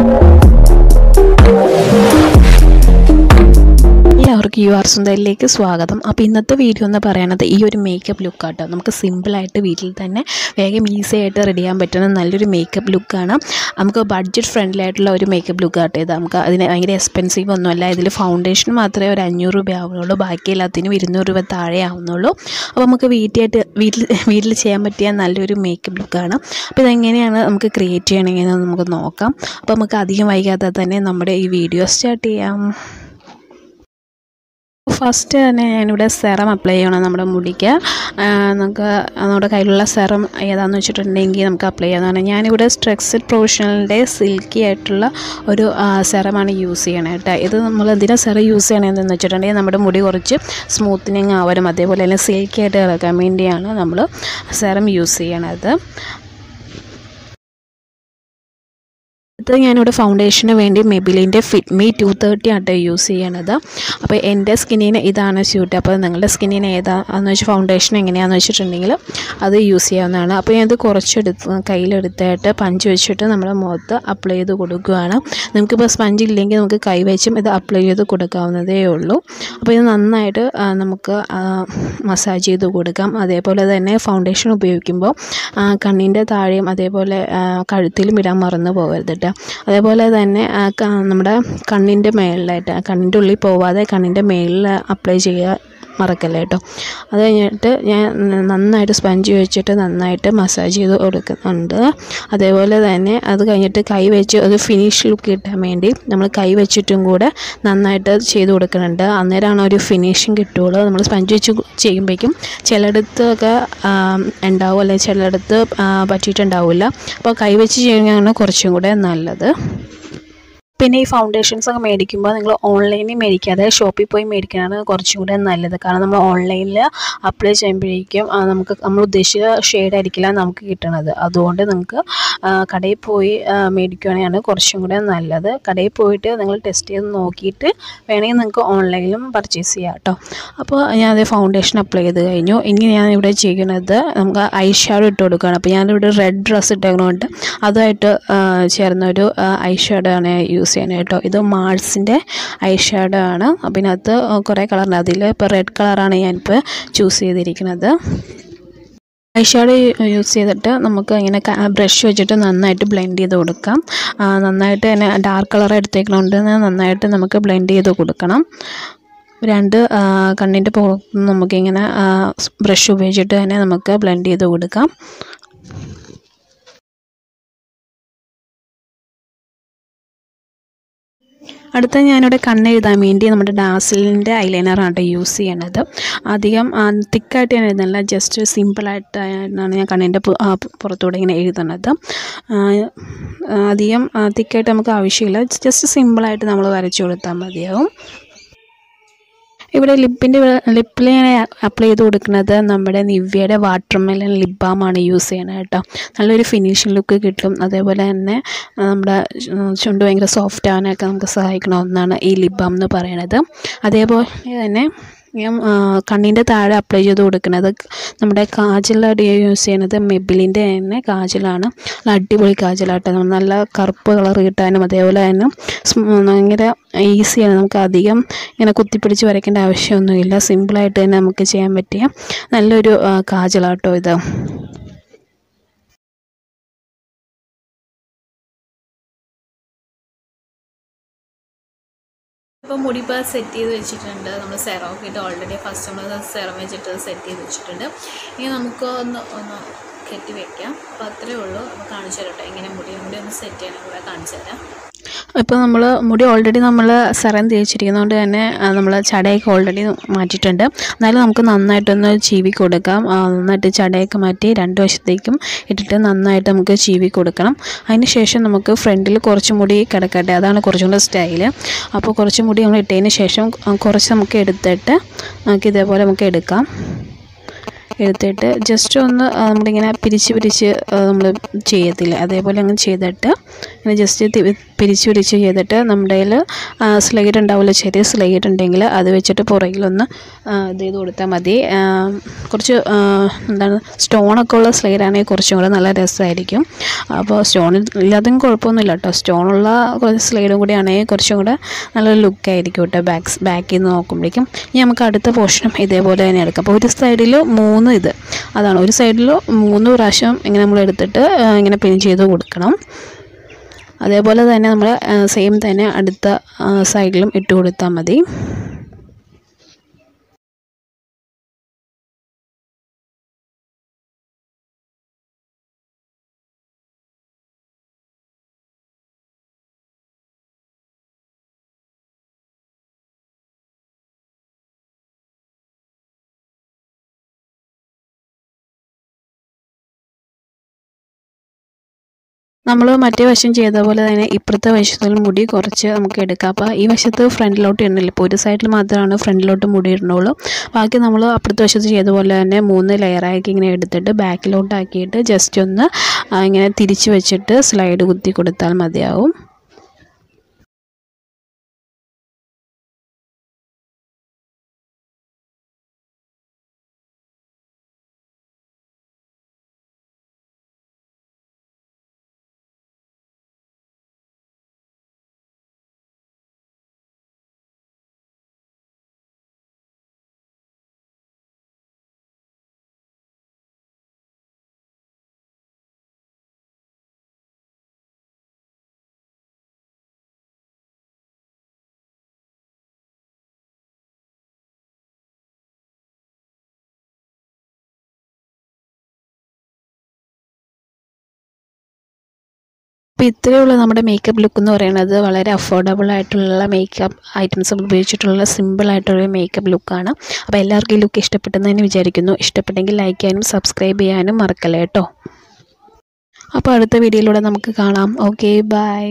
Thank you. എല്ലാവർക്കും you are സുന്ദരിലേക്ക് സ്വാഗതം. അപ്പോൾ ഇന്നത്തെ വീഡിയോ എന്ന് പറയുന്നത് ഈ ഒരു മേക്കപ്പ് ലുക്കാട്ടോ നമുക്ക് സിമ്പിളായിട്ട് വീട്ടിൽ തന്നെ വേഗം ഈസി ആയിട്ട് റെഡി ചെയ്യാൻ പറ്റുന്ന നല്ലൊരു മേക്കപ്പ് ലുക്കാണ് നമുക്ക് ബഡ്ജറ്റ് ഫ്രണ്ട്ലി ആയിട്ടുള്ള ഒരു മേക്കപ്പ് ലുക്കാട്ടോ ഇത്. നമുക്ക് അതിന് ഭയങ്കര എക്സ്പെൻസീവ് ഒന്നുമല്ല. ഇതിൽ ഫൗണ്ടേഷൻ മാത്രമേ ഒരു അഞ്ഞൂറ് രൂപ ആവുന്നുള്ളൂ ബാക്കി എല്ലാത്തിനും ഇരുന്നൂറ് രൂപ താഴെ ആവുന്നുള്ളൂ. അപ്പോൾ നമുക്ക് വീട്ടിലായിട്ട് വീട്ടിൽ വീട്ടിൽ ചെയ്യാൻ പറ്റിയ നല്ലൊരു മേക്കപ്പ് ലുക്കാണ് അപ്പോൾ ഇതെങ്ങനെയാണ് നമുക്ക് ക്രിയേറ്റ് ചെയ്യണമെങ്കിൽ നമുക്ക് നോക്കാം. അപ്പോൾ നമുക്ക് അധികം വൈകാതെ തന്നെ നമ്മുടെ ഈ വീഡിയോ സ്റ്റാർട്ട് ചെയ്യാം. ഫസ്റ്റ് തന്നെ ഞാനിവിടെ സെറം അപ്ലൈ ചെയ്യണം നമ്മുടെ മുടിക്ക്. നമുക്ക് നമ്മുടെ കയ്യിലുള്ള സെറം ഏതാണെന്ന് വെച്ചിട്ടുണ്ടെങ്കിൽ നമുക്ക് അപ്ലൈ ചെയ്യാവുന്നതാണ് ഞാനിവിടെ സ്ട്രെക്സിഡ് പ്രൊഫഷണലിന്റെ സിൽക്കി ആയിട്ടുള്ള ഒരു സെറമാണ് യൂസ് ചെയ്യണത് കേട്ടോ. ഇത് നമ്മൾ എന്തിനാണ് സെറം യൂസ് ചെയ്യണമെന്ന് വെച്ചിട്ടുണ്ടെങ്കിൽ നമ്മുടെ മുടി കുറച്ച് സ്മൂത്തനിങ് ആവാനും അതേപോലെ തന്നെ സിൽക്കി ആയിട്ട് കിടക്കാൻ വേണ്ടിയാണ് നമ്മൾ സെറം യൂസ് ചെയ്യണത്. ഇത് ഞാനിവിടെ ഫൗണ്ടേഷന് വേണ്ടി മെബിലിന്റെ fit me two thirty auto use ചെയ്യണത്. അപ്പോൾ എന്റെ സ്കിന്നിന് ഇതാണ് സ്യൂട്ട് അപ്പോൾ നിങ്ങളുടെ സ്കിന്നിന് ഏതാണെന്ന് വെച്ചാൽ ഫൗണ്ടേഷൻ എങ്ങനെയാണെന്ന് വെച്ചിട്ടുണ്ടെങ്കിൽ അത് യൂസ് ചെയ്യാവുന്നതാണ്. അപ്പോൾ ഞാനത് കുറച്ചെടുത്ത് കയ്യിലെടുത്തായിട്ട് പഞ്ച് വെച്ചിട്ട് നമ്മുടെ മുഖത്ത് അപ്ലൈ ചെയ്ത് കൊടുക്കുകയാണ്. നമുക്കിപ്പോൾ സ്പഞ്ച് ഇല്ലെങ്കിൽ നമുക്ക് കൈ വെച്ചും ഇത് അപ്ലൈ ചെയ്ത് കൊടുക്കാവുന്നതേ ഉള്ളൂ. അപ്പോൾ ഇത് നന്നായിട്ട് നമുക്ക് മസാജ് ചെയ്ത് കൊടുക്കാം. അതേപോലെ തന്നെ ഫൗണ്ടേഷൻ ഉപയോഗിക്കുമ്പോൾ കണ്ണിന്റെ താഴെയും അതേപോലെ കഴുത്തിലും ഇടാൻ മറന്നു പോകരുത് കേട്ടോ അതേപോലെ തന്നെ നമ്മുടെ കണ്ണിന്റെ മേളിലായിട്ട് കണ്ണിന്റെ ഉള്ളിൽ പോവാതെ കണ്ണിന്റെ മേളിൽ അപ്ലൈ ചെയ്യുക മറക്കല്ലേ കേട്ടോ. അത് കഴിഞ്ഞിട്ട് ഞാൻ നന്നായിട്ട് സ്പഞ്ച് വെച്ചിട്ട് നന്നായിട്ട് മസാജ് ചെയ്ത് കൊടുക്കുന്നുണ്ട്. അതേപോലെ തന്നെ അത് കഴിഞ്ഞിട്ട് കൈ വെച്ച് ഒരു ഫിനിഷ് ലുക്ക് കിട്ടാൻ വേണ്ടി നമ്മൾ കൈ വെച്ചിട്ടും കൂടെ നന്നായിട്ട് ചെയ്ത് കൊടുക്കുന്നുണ്ട്. അന്നേരമാണ് ഒരു ഫിനിഷിങ് കിട്ടുള്ളൂ. നമ്മൾ സ്പഞ്ച് വെച്ച് ചെയ്യുമ്പോഴേക്കും ചിലയിടത്തൊക്കെ ഉണ്ടാവും അല്ലെങ്കിൽ ചിലയിടത്ത് പറ്റിയിട്ടുണ്ടാവില്ല. അപ്പോൾ കൈ വെച്ച് ചെയ്യുന്നതാണ് കുറച്ചും കൂടെ നല്ലത്. പിന്നെ ഈ ഫൗണ്ടേഷൻസ് ഒക്കെ മേടിക്കുമ്പോൾ നിങ്ങൾ ഓൺലൈനിൽ മേടിക്കാതെ ഷോപ്പിൽ പോയി മേടിക്കുന്നതാണ് കുറച്ചും കൂടെ നല്ലത്. കാരണം നമ്മൾ ഓൺലൈനിൽ അപ്ലൈ ചെയ്യുമ്പോഴേക്കും നമുക്ക് നമ്മൾ ഉദ്ദേശിച്ച ഷെയ്ഡ് ആയിരിക്കില്ല നമുക്ക് കിട്ടണത്. അതുകൊണ്ട് നിങ്ങൾക്ക് കടയിൽ പോയി മേടിക്കുകയാണ് കുറച്ചും കൂടെ നല്ലത്. കടയിൽ പോയിട്ട് നിങ്ങൾ ടെസ്റ്റ് ചെയ്ത് നോക്കിയിട്ട് വേണമെങ്കിൽ നിങ്ങൾക്ക് ഓൺലൈനിലും പർച്ചേസ് ചെയ്യാം കേട്ടോ അപ്പോൾ ഞാൻ ഫൗണ്ടേഷൻ അപ്ലൈ ചെയ്ത് കഴിഞ്ഞു. ഇനി ഞാൻ ഇവിടെ ചെയ്യുന്നത് നമുക്ക് ഐ ഷാഡോ ഇട്ട് കൊടുക്കുകയാണ്. അപ്പോൾ ഞാനിവിടെ റെഡ് ഡ്രസ്സ് ഇട്ടേക്കുന്നതുകൊണ്ട് അതുമായിട്ട് ചേർന്നൊരു ഐ ഷാഡോ ആണ് യൂസ് ചെയ്യുന്നത് കേട്ടോ ഇത് മാൾസിന്റെ ഐ ഷാഡോ ആണ്. അപ്പം ഇതിനകത്ത് കുറേ കളറുണ്ട് അതിൽ ഇപ്പോൾ റെഡ് കളറാണ് ഞാനിപ്പോൾ ചൂസ് ചെയ്തിരിക്കുന്നത്. ഐ ഷാഡോ യൂസ് ചെയ്തിട്ട് നമുക്ക് ഇങ്ങനെ ബ്രഷ് വെച്ചിട്ട് നന്നായിട്ട് ബ്ലെൻഡ് ചെയ്ത് കൊടുക്കാം. നന്നായിട്ട് തന്നെ ഡാർക്ക് കളർ എടുത്തേക്കണോണ്ട് നന്നായിട്ട് നമുക്ക് ബ്ലെൻഡ് ചെയ്ത് കൊടുക്കണം. രണ്ട് കണ്ണിന്റെ പുറത്ത് നമുക്കിങ്ങനെ ബ്രഷ് ഉപയോഗിച്ചിട്ട് തന്നെ നമുക്ക് ബ്ലെൻഡ് ചെയ്ത് കൊടുക്കാം. അടുത്ത ഞാനിവിടെ കണ്ണെഴുതാൻ വേണ്ടി നമ്മുടെ ഡാസിലിന്റെ ഐലൈനറാണ് കേട്ടോ യൂസ് ചെയ്യണത്. അധികം തിക്കായിട്ട് ഞാൻ എഴുതുന്നില്ല. ജസ്റ്റ് സിമ്പിളായിട്ടാണ് ഞാൻ കണ്ണിന്റെ പുറത്തൂടെ ഇങ്ങനെ എഴുതണത്. അധികം തിക്കായിട്ട് നമുക്ക് ആവശ്യമില്ല. ജസ്റ്റ് സിമ്പിളായിട്ട് നമ്മൾ വരച്ചു കൊടുത്താൽ മതിയാവും. ഇവിടെ ലിപ്പിന്റെ ലിപ്പിൽ അപ്ലൈ ചെയ്ത് കൊടുക്കുന്നത് നമ്മുടെ നിവ്യയുടെ വാട്ടർ മെലൺ ലിപ് യൂസ് ചെയ്യണത് കേട്ടോ. നല്ലൊരു ഫിനിഷിംഗ് ലുക്ക് കിട്ടും. അതേപോലെ തന്നെ നമ്മുടെ ചുണ്ട് ഭയങ്കര സോഫ്റ്റ് ആവാനൊക്കെ നമുക്ക് സഹായിക്കുന്ന ഒന്നാണ് ഈ ലിപ് ബാം എന്ന് പറയുന്നത് അതേപോലെ തന്നെ ഞാൻ കണ്ണിന്റെ താഴെ അപ്ലൈ ചെയ്ത് കൊടുക്കുന്നത് നമ്മുടെ കാജലായിട്ട് യൂസ് ചെയ്യുന്നത് മെബിലിന്റെ തന്നെ കാജലാണ്. അടിപൊളി കാജലാട്ടോ. നല്ല കറുപ്പ് കളർ കിട്ടാനും അതേപോലെ തന്നെ ഭയങ്കര ഈസിയാണ് നമുക്ക് അധികം ഇങ്ങനെ കുത്തിപ്പിടിച്ച് വരയ്ക്കേണ്ട ആവശ്യമൊന്നുമില്ല. സിമ്പിളായിട്ട് തന്നെ നമുക്ക് ചെയ്യാൻ പറ്റിയ നല്ലൊരു കാജലാട്ടോ ഇത്. ഇപ്പോൾ മുടി ഇപ്പോൾ സെറ്റ് ചെയ്ത് വെച്ചിട്ടുണ്ട്. നമ്മൾ സെറം ഒക്കെ ഇട്ട് ഓൾറെഡി ഫസ്റ്റ് നമ്മൾ സെറം വെച്ചിട്ട് സെറ്റ് ചെയ്ത് വെച്ചിട്ടുണ്ട്. ഇനി നമുക്ക് ഒന്ന് ഒന്ന് കെട്ടി വെക്കാം. അപ്പോൾ അത്രയേ ഉള്ളൂ. അപ്പോൾ കാണിച്ചു തരട്ടെ. ഇങ്ങനെ മുടി മുടി ഒന്ന് സെറ്റ് ചെയ്യണം കൂടെ കാണിച്ചു തരാം. ഇപ്പോൾ നമ്മൾ മുടി ഓൾറെഡി നമ്മൾ സെറം തേച്ചിരിക്കുന്നതുകൊണ്ട് തന്നെ നമ്മൾ ചടയൊക്കെ ഓൾറെഡി മാറ്റിയിട്ടുണ്ട്. എന്നാലും നമുക്ക് നന്നായിട്ടൊന്ന് ചീവി കൊടുക്കാം. നന്നായിട്ട് ചടയൊക്കെ മാറ്റി രണ്ട് വശത്തേക്കും ഇട്ടിട്ട് നന്നായിട്ട് നമുക്ക് ചീവി കൊടുക്കണം. അതിന് ശേഷം നമുക്ക് ഫ്രണ്ടിൽ കുറച്ച് മുടി കിടക്കട്ടെ. അതാണ് കുറച്ചും കൂടെ സ്റ്റൈൽ അപ്പോൾ കുറച്ച് മുടി നമ്മൾ ഇട്ടതിന് ശേഷം കുറച്ച് നമുക്ക് എടുത്തിട്ട് നമുക്ക് ഇതേപോലെ നമുക്ക് എടുക്കാം. എടുത്തിട്ട് ജസ്റ്റ് ഒന്ന് നമ്മളിങ്ങനെ പിരിച്ച് പിരിച്ച് നമ്മൾ ചെയ്യത്തില്ല. അതേപോലെ അങ്ങ് ചെയ്തിട്ട് ഇങ്ങനെ ജസ്റ്റ് പിരിച്ച് പിരിച്ച് ചെയ്തിട്ട് നമ്മുടെ കയ്യിൽ സ്ലൈഡ് ഉണ്ടാവില്ല ചെറിയ സ്ലൈഡ് ഉണ്ടെങ്കിൽ അത് വെച്ചിട്ട് പുറകിലൊന്ന് ഇത് ചെയ്ത് കൊടുത്താൽ മതി. കുറച്ച് എന്താണ് സ്റ്റോണൊക്കെ ഉള്ള സ്ലൈഡാണെങ്കിൽ കുറച്ചും കൂടെ നല്ല രസമായിരിക്കും. അപ്പോൾ സ്റ്റോൺ ഇല്ലാതും കുഴപ്പമൊന്നുമില്ല കേട്ടോ സ്റ്റോണുള്ള കുറച്ച് സ്ലൈഡും കൂടി ആണെങ്കിൽ കുറച്ചും കൂടെ നല്ലൊരു ലുക്കായിരിക്കും കേട്ടോ ബാക്ക് ബാക്കിൽ നിന്ന് നോക്കുമ്പോഴേക്കും. ഇനി നമുക്ക് അടുത്ത പോർഷനും ഇതേപോലെ തന്നെ എടുക്കാം. അപ്പോൾ ഒരു സൈഡിൽ മൂന്ന് ഇത്. അതാണ്. ഒരു സൈഡിൽ മൂന്ന് പ്രാവശ്യം ഇങ്ങനെ നമ്മൾ എടുത്തിട്ട് ഇങ്ങനെ പിൻ ചെയ്ത് കൊടുക്കണം. അതേപോലെ തന്നെ നമ്മൾ സെയിം തന്നെ അടുത്ത സൈഡിലും ഇട്ട് കൊടുത്താൽ മതി. നമ്മൾ മറ്റേ വശം ചെയ്ത പോലെ തന്നെ ഇപ്പുറത്തെ വശത്തിൽ മുടി കുറച്ച് നമുക്ക് എടുക്കാം. അപ്പോൾ ഈ വശത്ത് ഫ്രണ്ടിലോട്ട് ഇടണില്ല ഇപ്പോൾ ഒരു സൈഡിൽ മാത്രമാണ് ഫ്രണ്ടിലോട്ട് മുടി ഇടണുള്ളൂ. ബാക്കി നമ്മൾ അപ്പുറത്തെ വശത്ത് ചെയ്ത പോലെ തന്നെ മൂന്ന് ലെയറാക്കി ഇങ്ങനെ എടുത്തിട്ട് ബാക്കിലോട്ടാക്കിയിട്ട് ജസ്റ്റ് ഒന്ന് ഇങ്ങനെ തിരിച്ച് വെച്ചിട്ട് സ്ലൈഡ് കുത്തി കൊടുത്താൽ മതിയാവും. അപ്പോൾ ഇത്രയുള്ള നമ്മുടെ മേക്കപ്പ് ലുക്ക് എന്ന് പറയുന്നത്. വളരെ അഫോർഡബിൾ ആയിട്ടുള്ള മേക്കപ്പ് ഐറ്റംസ് ഉപയോഗിച്ചിട്ടുള്ള സിമ്പിൾ ആയിട്ടുള്ള മേക്കപ്പ് ലുക്കാണ് അപ്പോൾ എല്ലാവർക്കും ഈ ലുക്ക് ഇഷ്ടപ്പെട്ടെന്ന് വിചാരിക്കുന്നു. ഇഷ്ടപ്പെട്ടെങ്കിൽ ലൈക്ക് ചെയ്യാനും സബ്സ്ക്രൈബ് ചെയ്യാനും മറക്കല്ലേ കേട്ടോ. അപ്പോൾ അടുത്ത വീഡിയോയിലൂടെ നമുക്ക് കാണാം. Okay bye